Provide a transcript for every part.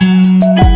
Música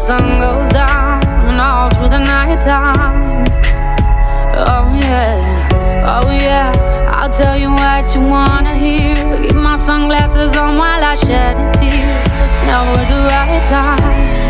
sun goes down and all through the night time. Oh yeah, oh yeah. I'll tell you what you wanna hear. Keep my sunglasses on while I shed a tear. It's never the right time.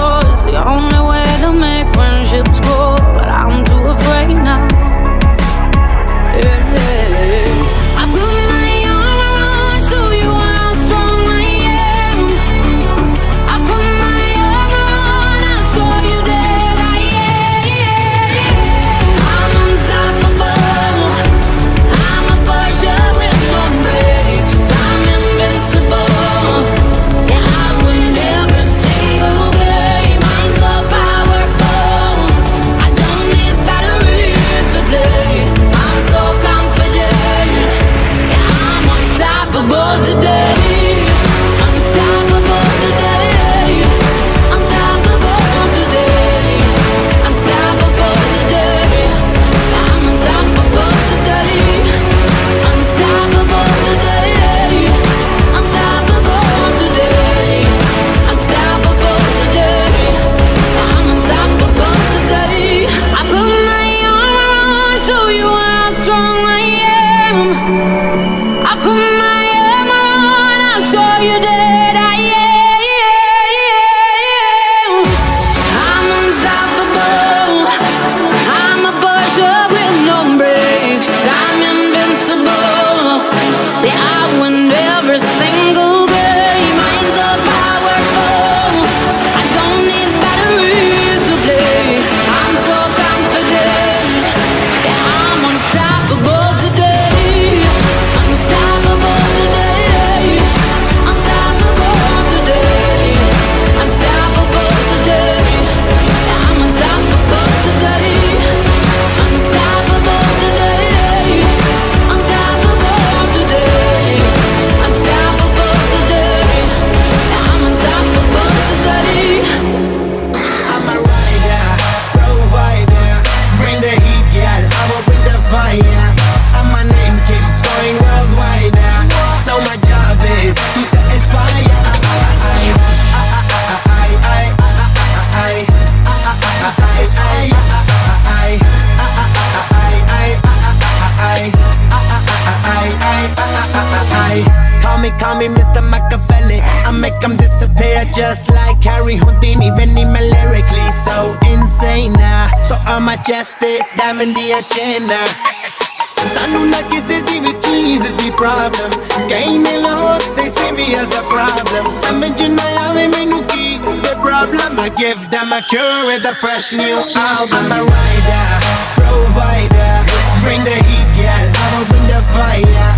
Machiavelli. I make them disappear just like Harry Houdini. Veni me lyrically so insane. uh. So I'm majestic, diamond the agenda. ਸਾਨੂੰ ਨਾ ਕਿਸੇ ਦੀ ਵੀ ਚੀਜ਼ ਦੀ problem ਕਈ ਨੇ ਲੋਕ they see me as a problem ਸਮਝ ਨਾ ਆਵੇ ਮੈਨੂੰ ਕੀ the problem I give them a cure with a fresh new album I'm a rider, provider bring the heat girl I will bring the fire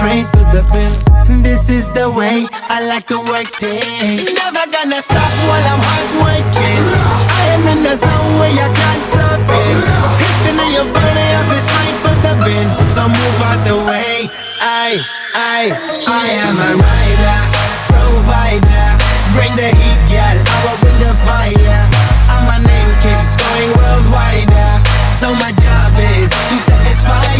Straight to the pin. This is the way I like to work things. Never gonna stop while I'm hard working. I am in a zone where I can't stop in. Hitting in your body, I feel straight to the bin. So move out the way. I, I, I am a rider provider. Bring the heat, girl. I will bring the fire. And my name keeps going worldwide. So my job is to satisfy